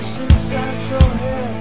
voice inside your head